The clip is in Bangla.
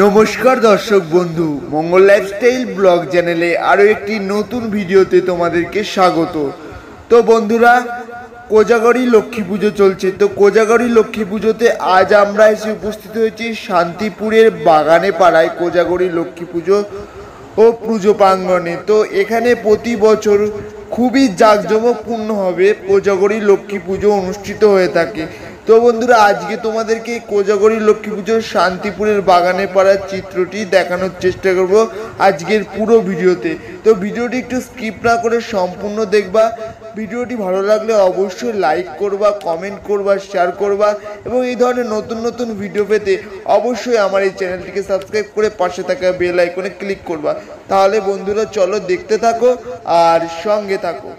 নমস্কার দর্শক বন্ধু, মঙ্গল লাইফস্টাইল ব্লগ চ্যানেলে আরও একটি নতুন ভিডিওতে তোমাদেরকে স্বাগত। তো বন্ধুরা, কোজাগরি লক্ষ্মী পুজো চলছে। তো কোজাগরি লক্ষ্মী পুজোতে আজ আমরা এসে উপস্থিত হয়েছি শান্তিপুরের বাগানে পাড়ায় কোজাগরি লক্ষ্মী পুজো ও পুজো প্রাঙ্গণে। তো এখানে প্রতি বছর খুবই জাঁকজমকপূর্ণভাবে কোজাগরি লক্ষ্মী পুজো অনুষ্ঠিত হয়ে থাকে। তো বন্ধুরা, আজকে তোমাদেরকে কোজাগরি লক্ষ্মী পুজোর শান্তিপুরের বাগানে পাড়ার চিত্রটি দেখানোর চেষ্টা করব আজকের পুরো ভিডিওতে। তো ভিডিওটি একটু স্কিপ না করে সম্পূর্ণ দেখবা। ভিডিওটি ভালো লাগলে অবশ্যই লাইক করবা কমেন্ট করবা শেয়ার করবা এবং এই ধরনের নতুন নতুন ভিডিও পেতে অবশ্যই আমার এই চ্যানেলটিকে সাবস্ক্রাইব করে পাশে থাকা বেল আইকনে ক্লিক করবা। তাহলে বন্ধুরা, চলো দেখতে থাকো আর সঙ্গে থাকো।